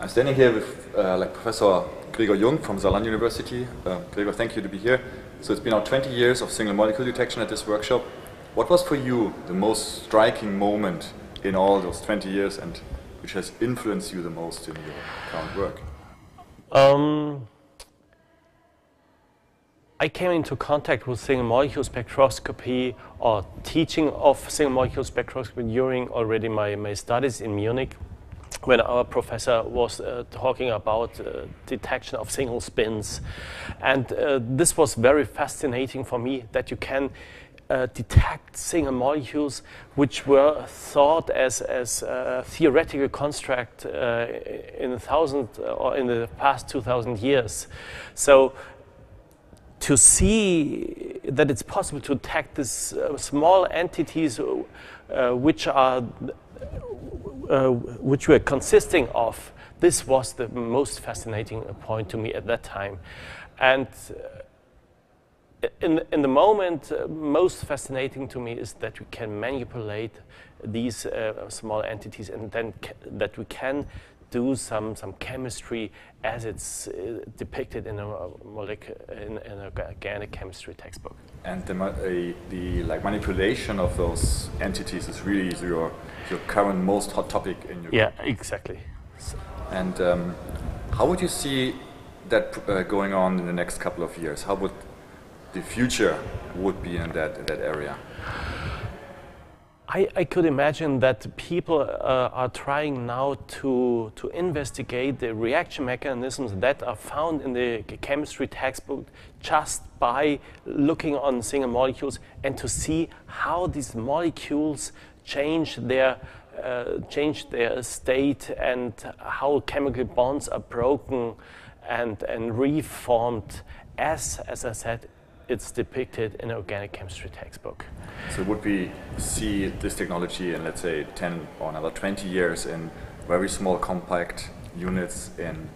I'm standing here with uh, like Professor Gregor Jung from Saarland University. Uh, Gregor, thank you to be here. So it's been now 20 years of single molecule detection at this workshop. What was for you the most striking moment in all those 20 years and which has influenced you the most in your current work? Um, I came into contact with single molecule spectroscopy or teaching of single molecule spectroscopy during already my, my studies in Munich when our professor was uh, talking about uh, detection of single spins. And uh, this was very fascinating for me that you can uh, detect single molecules which were thought as, as a theoretical construct uh, in a thousand or in the past 2000 years. So to see that it's possible to detect these uh, small entities uh, which are uh, which were consisting of this was the most fascinating point to me at that time. And uh, in, in the moment, uh, most fascinating to me is that we can manipulate these uh, small entities and then that we can do some, some chemistry as it's uh, depicted in a molecular in, in an organic chemistry textbook. And the, uh, the like manipulation of those entities is really your your current most hot topic in your yeah exactly. And um, how would you see that uh, going on in the next couple of years? How would the future would be in that that area? I, I, could imagine that people uh, are trying now to, to investigate the reaction mechanisms that are found in the chemistry textbook just by looking on single molecules and to see how these molecules change their, uh, change their state and how chemical bonds are broken and, and reformed. As, as I said, it's depicted in an organic chemistry textbook. So would we see this technology in, let's say, 10 or another 20 years in very small compact units in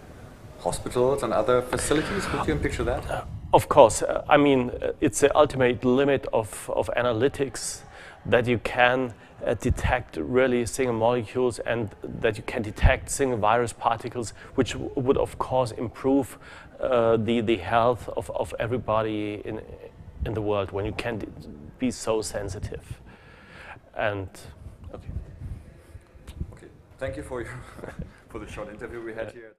hospitals and other facilities? Could you picture that? Uh, of course. Uh, I mean, uh, it's the ultimate limit of, of analytics that you can uh, detect really single molecules and that you can detect single virus particles, which would of course improve uh, the, the health of, of everybody in, in the world when you can be so sensitive. And okay. Okay. Thank you for your for the short interview we had here.